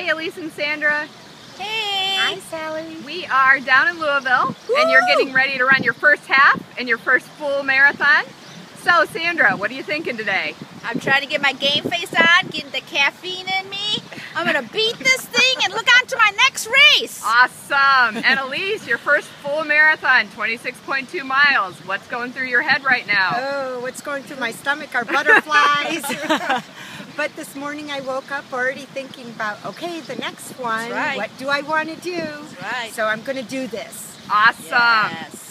Hey, Elise and Sandra. Hey! Hi, Sally. We are down in Louisville, and you're getting ready to run your first half and your first full marathon. So, Sandra, what are you thinking today? I'm trying to get my game face on, getting the caffeine in me. I'm gonna beat this thing and look on to my next race. Awesome! And Elise, your first full marathon, 26.2 miles. What's going through your head right now? Oh, what's going through my stomach are butterflies. but this morning I woke up already thinking about, okay, the next one, right. what do I want to do? right. So I'm going to do this. Awesome! Yes.